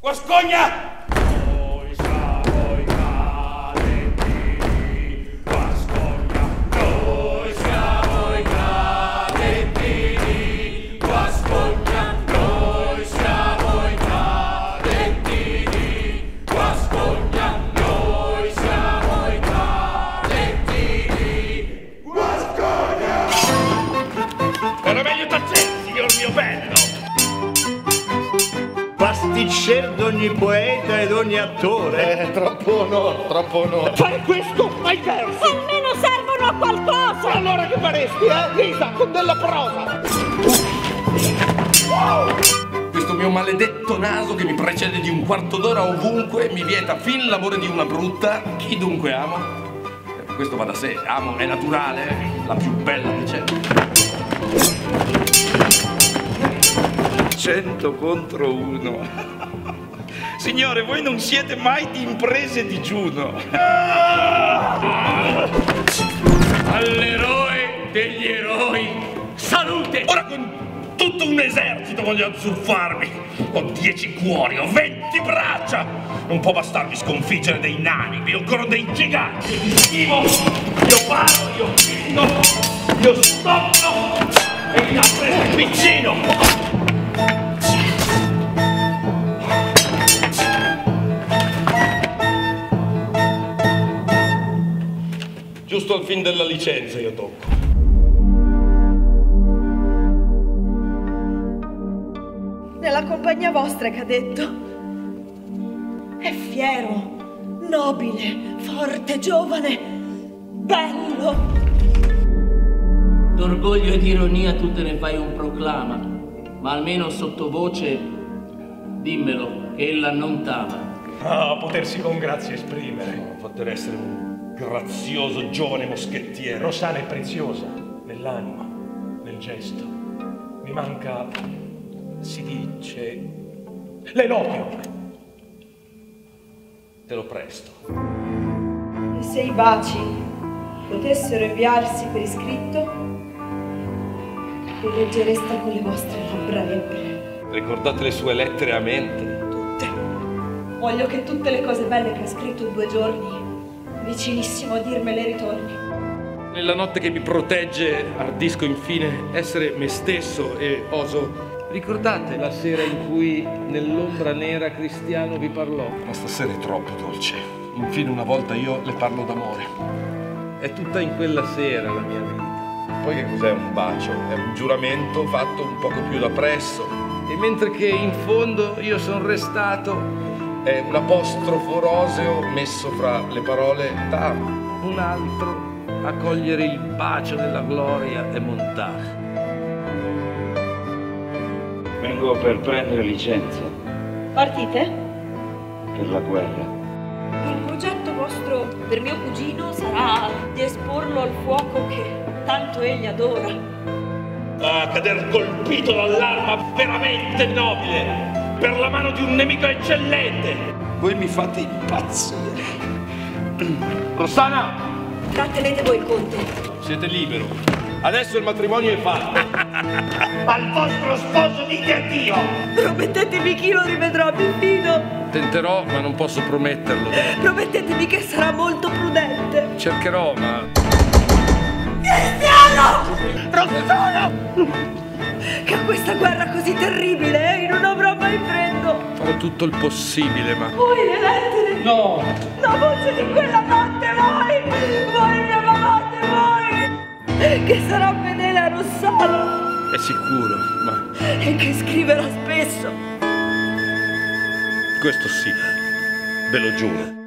Guascogna! Pasticcere d'ogni poeta ed ogni attore. Eh, troppo onore, troppo onore. Fare questo ai versi! Almeno servono a qualcosa! Allora che faresti, eh? Lisa, con della prosa! Questo mio maledetto naso che mi precede di un quarto d'ora ovunque mi vieta fin l'amore di una brutta, chi dunque amo? Eh, Questo va da sé, amo, è naturale, la più bella che c'è. Cento contro uno. Signore, voi non siete mai di imprese digiuno. All'eroe degli eroi, salute! Ora con tutto un esercito voglio azzuffarmi. Ho dieci cuori, ho venti braccia. Non può bastarmi sconfiggere dei nani, vi ancora dei giganti. Io schivo, io paro, io findo, io stoppo e mi apre il piccino. Al fin della licenza io tocco. Nella compagnia vostra, cadetto. È fiero, nobile, forte, giovane, bello. D'orgoglio e di ironia tu te ne fai un proclama, ma almeno sottovoce dimmelo che ella non t'ama. Ah, potersi con grazia esprimere. Fattere essere un grazioso giovane moschettiere. Rossana è preziosa nell'anima, nel gesto. Mi manca, si dice, l'elogio. Te lo presto. E se i baci potessero inviarsi per iscritto, li leggereste con le vostre labbra ebbre. Ricordate le sue lettere a mente. Tutte. Voglio che tutte le cose belle che ha scritto in due giorni, vicinissimo a dirmele ritorni. Nella notte che mi protegge, ardisco infine essere me stesso e oso. Ricordate la sera in cui nell'ombra nera Cristiano vi parlò? Ma stasera è troppo dolce. Infine una volta io le parlo d'amore. È tutta in quella sera la mia vita. Poi che cos'è un bacio? È un giuramento fatto un poco più da presso. E mentre che in fondo io sono restato, È un apostrofo roseo messo fra le parole t'amo. un altro a cogliere il bacio della gloria e montare. Vengo per prendere licenza Partite? per la guerra. Il progetto vostro per mio cugino sarà di esporlo al fuoco che tanto egli adora. A cader colpito dall'arma veramente nobile. Per la mano di un nemico eccellente. Voi mi fate impazzire. Rossana, Trattenete voi il conte. siete libero. Adesso il matrimonio è fatto. Al vostro sposo dite addio! Promettetemi che io lo rivedrò a Pipino. Tenterò, ma non posso prometterlo. Promettetemi che sarà molto prudente. Cercherò, ma Rossano! Che a questa guerra così terribile eh, non avrò mai freddo. farò tutto il possibile, ma Voi le lettere. No! La voce di quella notte, voi! Voi mi amavate, voi! Che sarà fedele a Rossano è sicuro, ma e che scriverà spesso. questo sì, ve lo giuro.